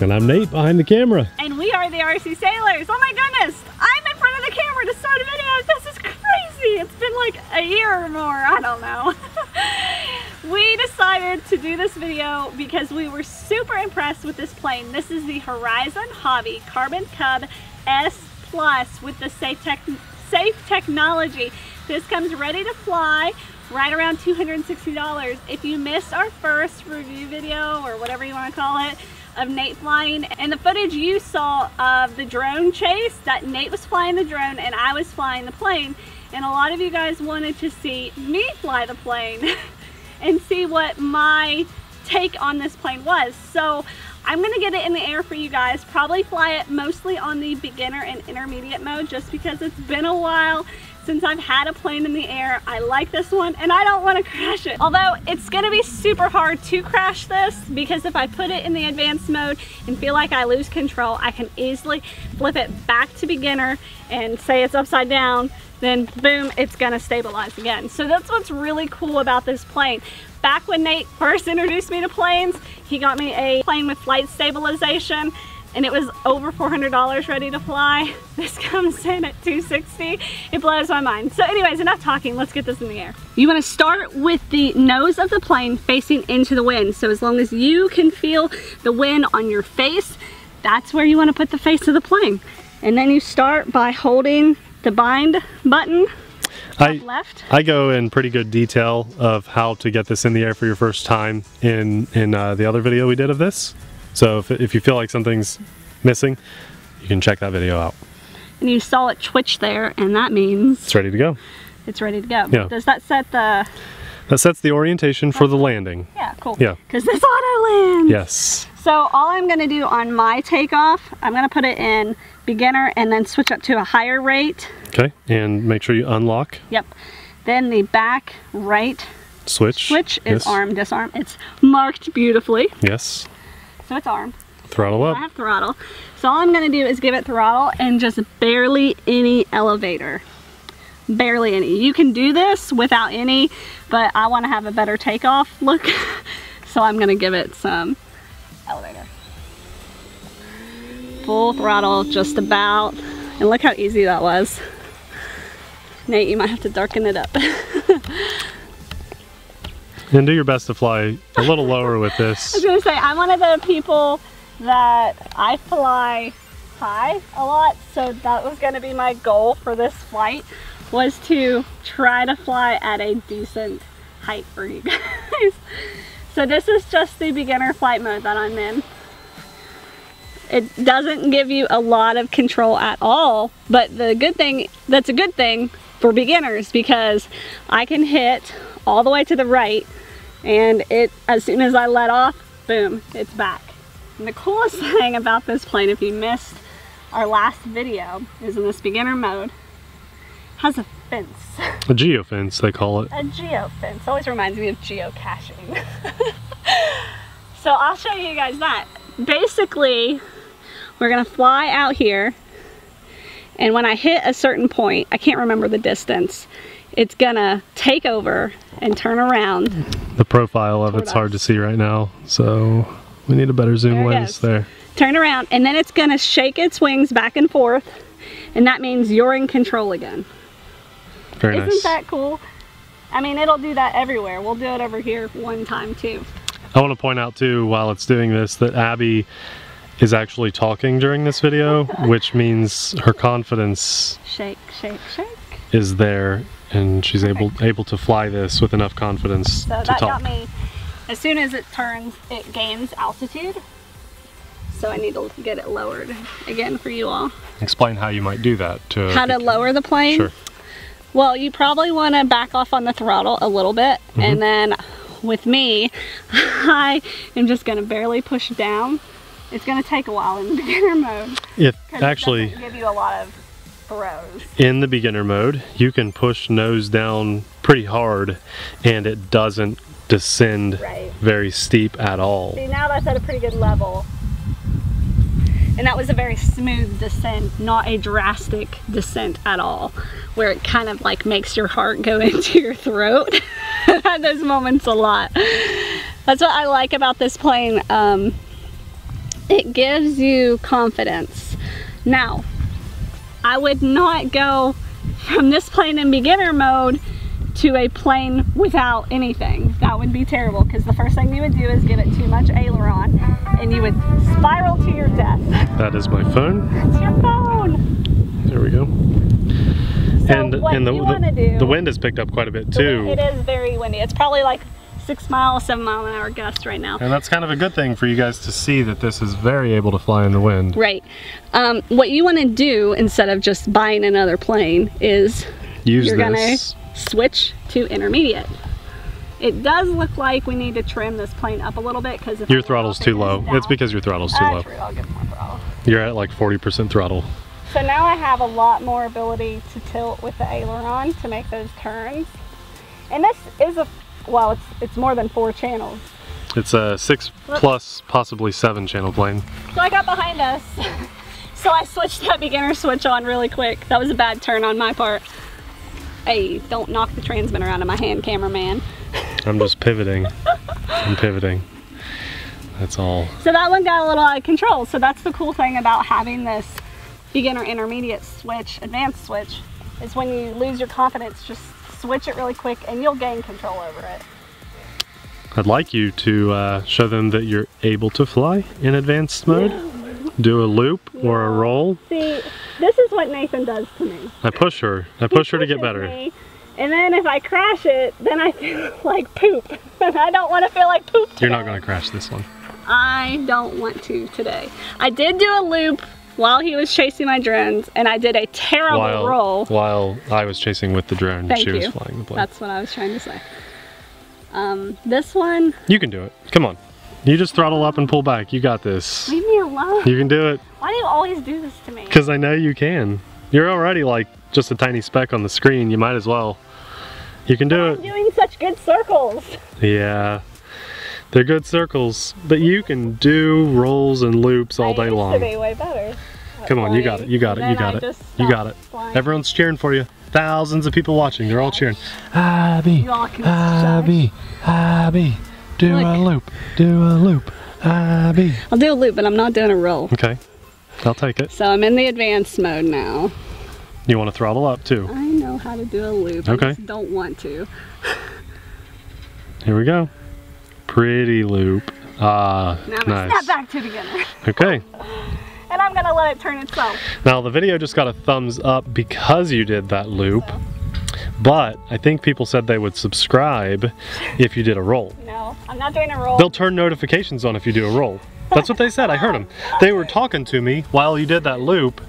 And I'm Nate behind the camera. And we are the RC Saylors. Oh my goodness, I'm in front of the camera to start a video. This is crazy. It's been like a year or more, I don't know. we decided to do this video because we were super impressed with this plane. This is the Horizon Hobby Carbon Cub S Plus with the safe, tech safe technology. This comes ready to fly right around $260. If you missed our first review video or whatever you want to call it, of Nate flying and the footage you saw of the drone chase that Nate was flying the drone and I was flying the plane and a lot of you guys wanted to see me fly the plane and see what my take on this plane was. So I'm gonna get it in the air for you guys probably fly it mostly on the beginner and intermediate mode just because it's been a while since I've had a plane in the air. I like this one and I don't want to crash it. Although it's going to be super hard to crash this because if I put it in the advanced mode and feel like I lose control, I can easily flip it back to beginner and say it's upside down, then boom, it's going to stabilize again. So that's what's really cool about this plane. Back when Nate first introduced me to planes, he got me a plane with flight stabilization and it was over $400 ready to fly. This comes in at 260. It blows my mind. So anyways, enough talking. Let's get this in the air. You want to start with the nose of the plane facing into the wind. So as long as you can feel the wind on your face, that's where you want to put the face of the plane. And then you start by holding the bind button I, left. I go in pretty good detail of how to get this in the air for your first time in, in uh, the other video we did of this. So if, if you feel like something's missing, you can check that video out. And you saw it twitch there, and that means... It's ready to go. It's ready to go. Yeah. Does that set the... That sets the orientation for the landing. Yeah, cool. Yeah. Because this auto lands. Yes. So all I'm going to do on my takeoff, I'm going to put it in beginner and then switch up to a higher rate. Okay, and make sure you unlock. Yep. Then the back right switch, switch is yes. arm disarm. It's marked beautifully. Yes so it's armed. Throttle up. I have throttle. So all I'm gonna do is give it throttle and just barely any elevator. Barely any. You can do this without any, but I wanna have a better takeoff look. so I'm gonna give it some elevator. Full throttle, just about. And look how easy that was. Nate, you might have to darken it up. And do your best to fly a little lower with this. I was gonna say, I'm one of the people that I fly high a lot, so that was gonna be my goal for this flight, was to try to fly at a decent height for you guys. so this is just the beginner flight mode that I'm in. It doesn't give you a lot of control at all, but the good thing, that's a good thing for beginners because I can hit all the way to the right and it as soon as I let off boom it's back. And the coolest thing about this plane if you missed our last video is in this beginner mode has a fence. A geo fence they call it. A geo fence always reminds me of geocaching. So I'll show you guys that. Basically we're gonna fly out here and when I hit a certain point I can't remember the distance it's gonna take over and turn around. The profile of it's hard to see right now, so we need a better zoom there lens there. Turn around, and then it's gonna shake its wings back and forth, and that means you're in control again. Very Isn't nice. that cool? I mean, it'll do that everywhere. We'll do it over here one time too. I want to point out too, while it's doing this, that Abby is actually talking during this video, which means her confidence shake, shake, shake is there and she's able able to fly this with enough confidence so that talk. got me as soon as it turns it gains altitude. So I need to get it lowered again for you all. Explain how you might do that to how to lower the plane? Sure. Well you probably want to back off on the throttle a little bit mm -hmm. and then with me I am just going to barely push down. It's going to take a while in beginner mode. It actually it give you a lot of In the beginner mode, you can push nose down pretty hard and it doesn't descend right. very steep at all. See, now that's at a pretty good level. And that was a very smooth descent, not a drastic descent at all, where it kind of like makes your heart go into your throat. I've had those moments a lot. That's what I like about this plane. Um, it gives you confidence. Now, I would not go from this plane in beginner mode to a plane without anything. That would be terrible because the first thing you would do is give it too much aileron and you would spiral to your death. That is my phone. It's your phone. There we go. So and and the, the, the wind has picked up quite a bit too. It is very windy. It's probably like six mile, seven mile an hour gust right now. And that's kind of a good thing for you guys to see that this is very able to fly in the wind. Right. Um, what you want to do instead of just buying another plane is Use you're this. gonna switch to intermediate. It does look like we need to trim this plane up a little bit because Your throttle's too low. It's because your throttle's too Ah, low. true. I'll give more throttle. You're at like 40% throttle. So now I have a lot more ability to tilt with the aileron to make those turns. And this is a, well, it's, it's more than four channels. It's a six plus, possibly seven channel plane. So I got behind us. so I switched that beginner switch on really quick. That was a bad turn on my part. Hey, don't knock the transmitter out of my hand, cameraman. I'm just pivoting. I'm pivoting. That's all. So that one got a little out of control. So that's the cool thing about having this beginner intermediate switch, advanced switch, is when you lose your confidence, just switch it really quick and you'll gain control over it. I'd like you to uh, show them that you're able to fly in advanced mode. Do a loop or a roll. See, this is what Nathan does to me. I push her. I He push her to get better. me, and then if I crash it, then I feel like poop. And I don't want to feel like poop today. You're not going to crash this one. I don't want to today. I did do a loop while he was chasing my drones, and I did a terrible While, roll. while I was chasing with the drone, Thank she was you. flying the plane. That's what I was trying to say. Um, this one, You can do it. Come on. You just throttle up and pull back. You got this. leave me alone. You can do it Why do you always do this to me? because I know you can. You're already like just a tiny speck on the screen. You might as well. You can do I'm it. doing such good circles. Yeah. They're good circles, but you can do rolls and loops all day long. Way better. Come on, you got it. You got it. You got it. You got it. Everyone's cheering for you. Thousands of people watching. They're all cheering. Abby, Abby, Abby, do a loop, do a loop, Abby. I'll do a loop, but I'm not doing a roll. Okay, I'll take it. So I'm in the advanced mode now. You want to throttle up too. I know how to do a loop. Okay. I just don't want to. Here we go. Pretty loop. Ah, Now I'm nice. snap back to beginner. Okay. And I'm gonna let it turn itself. Now the video just got a thumbs up because you did that loop, but I think people said they would subscribe if you did a roll. No, I'm not doing a roll. They'll turn notifications on if you do a roll. That's what they said. I heard them. They were talking to me while you did that loop.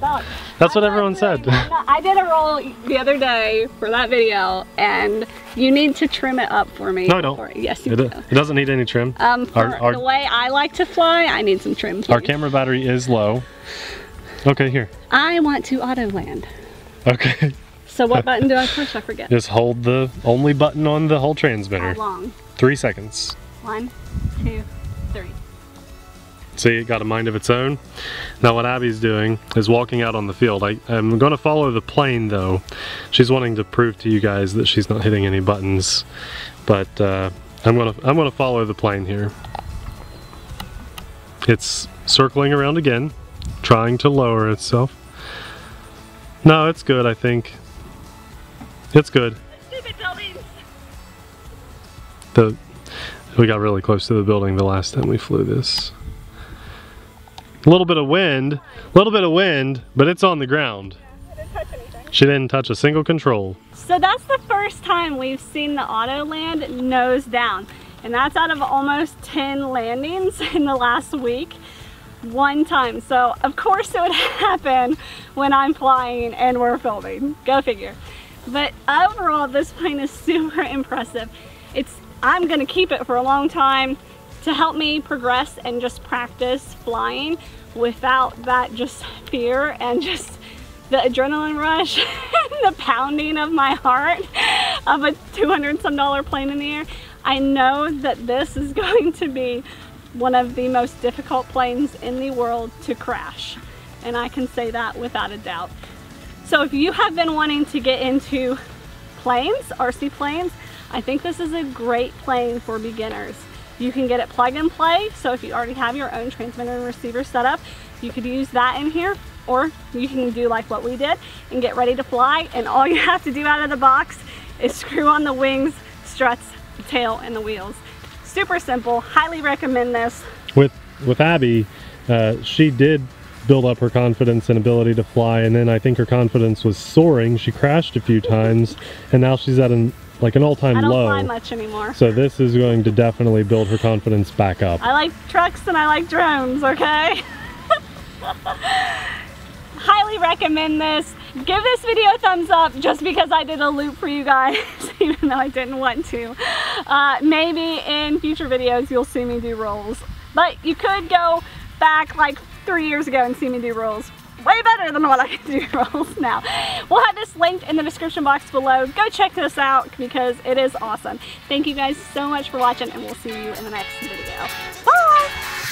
That's what everyone said. I did a roll the other day for that video, and you need to trim it up for me. No, I don't. Yes, you It, do. it doesn't need any trim. Um, for Our- our- the way I like to fly, I need some trim. Our camera battery is low. Okay, here. I want to auto land. Okay. So what button do I push? I forget. Just hold the only button on the whole transmitter. How long? Three seconds. One, two, three. See, it got a mind of its own. Now what Abby's doing is walking out on the field. I, I'm going to follow the plane though. She's wanting to prove to you guys that she's not hitting any buttons. But uh, I'm going to I'm to follow the plane here. It's circling around again, trying to lower itself. No, it's good, I think. It's good. The we got really close to the building the last time we flew this. A little bit of wind, a little bit of wind, but it's on the ground. I didn't touch anything. She didn't touch a single control. So that's the first time we've seen the auto land nose down. And that's out of almost 10 landings in the last week. One time. So of course it would happen when I'm flying and we're filming. Go figure. But overall this plane is super impressive. It's I'm gonna keep it for a long time to help me progress and just practice flying without that just fear and just the adrenaline rush, the pounding of my heart of a 200 some dollar plane in the air. I know that this is going to be one of the most difficult planes in the world to crash. And I can say that without a doubt. So if you have been wanting to get into planes, RC planes, I think this is a great plane for beginners. You can get it plug and play. So if you already have your own transmitter and receiver set up, you could use that in here or you can do like what we did and get ready to fly. And all you have to do out of the box is screw on the wings, struts, the tail, and the wheels. Super simple, highly recommend this. With, with Abby, uh, she did build up her confidence and ability to fly and then I think her confidence was soaring. She crashed a few times and now she's at an like an all-time I don't low. fly much anymore. So this is going to definitely build her confidence back up. I like trucks and I like drones, okay? Highly recommend this. Give this video a thumbs up just because I did a loop for you guys, even though I didn't want to. Uh, maybe in future videos you'll see me do rolls. But you could go back like three years ago and see me do rolls. Way better than what I can do rolls now. We'll have this linked in the description box below. Go check this out because it is awesome. Thank you guys so much for watching and we'll see you in the next video. Bye!